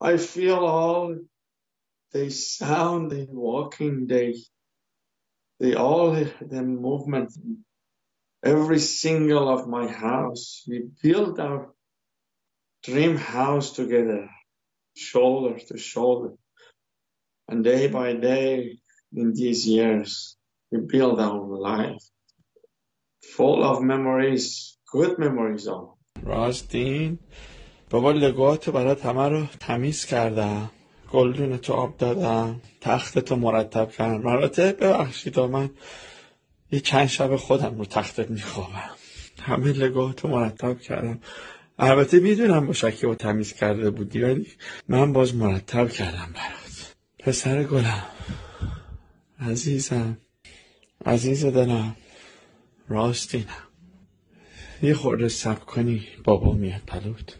I feel all they sound, they walking, they they all the movement. Every single of my house, we built our dream house together, shoulder to shoulder. And day by day in these years, we build our life full of memories, good memories only. Raj بابا لگات برات همه رو تمیز کردم. گلدون تو آب دادم. تخت تو مرتب کردم. مراتب ببخشید من یه چند شب خودم رو تختت میخوابم. همه لگات مرتب کردم. البته می‌دونم با شکی و تمیز کرده بودی ولی من باز مرتب کردم برات. پسر گلم عزیزم عزیز دلم راستینم. یه خورده سب کنی بابا میاد پلوت